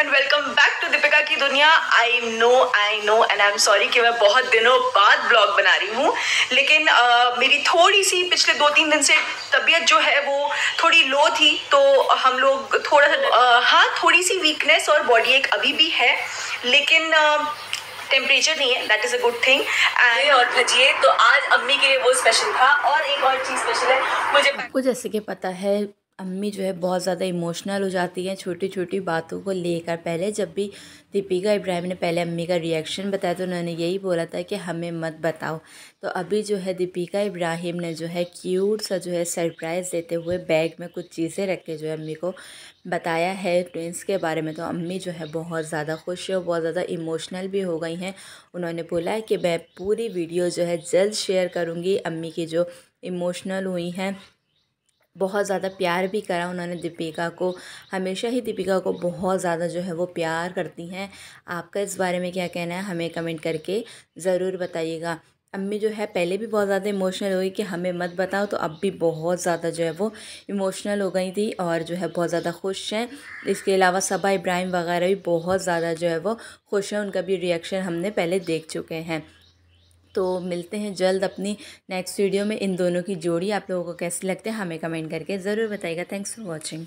And welcome back to Deepika की दुनिया। I know I know and I am sorry कि मैं बहुत दिनों बाद ब्लॉग बना रही हूँ। लेकिन uh, मेरी थोड़ी सी पिछले दो तीन दिन से तबीयत जो है वो थोड़ी लो थी तो हम लोग थोड़ा सा uh, हाँ थोड़ी सी वीकनेस और बॉडी एक अभी भी है लेकिन टेम्परेचर नहीं है that is a good thing and और भजिए तो आज अम्मी के लिए वो स्पेशल था और एक और चीज़ स्पेशल है मुझे आपको जैसे कि पता है अम्मी जो है बहुत ज़्यादा इमोशनल हो जाती हैं छोटी छोटी बातों को लेकर। पहले जब भी दीपिका इब्राहिम ने पहले अम्मी का रिएक्शन बताया तो उन्होंने यही बोला था कि हमें मत बताओ। तो अभी जो है दीपिका इब्राहिम ने जो है क्यूट सा जो है सरप्राइज़ देते हुए बैग में कुछ चीज़ें रख के जो है अम्मी को बताया है ट्विंस के बारे में। तो अम्मी जो है बहुत ज़्यादा खुश है और बहुत ज़्यादा इमोशनल भी हो गई हैं। उन्होंने बोला है कि मैं पूरी वीडियो जो है जल्द शेयर करूँगी अम्मी की जो इमोशनल हुई हैं। बहुत ज़्यादा प्यार भी करा उन्होंने दीपिका को। हमेशा ही दीपिका को बहुत ज़्यादा जो है वो प्यार करती हैं। आपका इस बारे में क्या कहना है, हमें कमेंट करके ज़रूर बताइएगा। अम्मी जो है, पहले भी बहुत ज़्यादा इमोशनल हो गई कि हमें मत बताओ तो अब भी बहुत ज़्यादा जो है वो इमोशनल हो गई थी और जो है बहुत ज़्यादा खुश हैं। इसके अलावा सबा इब्राहिम वगैरह भी बहुत ज़्यादा जो है वो खुश हैं, उनका भी रिएक्शन हमने पहले देख चुके हैं। तो मिलते हैं जल्द अपनी नेक्स्ट वीडियो में इन दोनों की जोड़ी। आप लोगों को कैसी लगती है, हमें कमेंट करके ज़रूर बताएगा थैंक्स फॉर वॉचिंग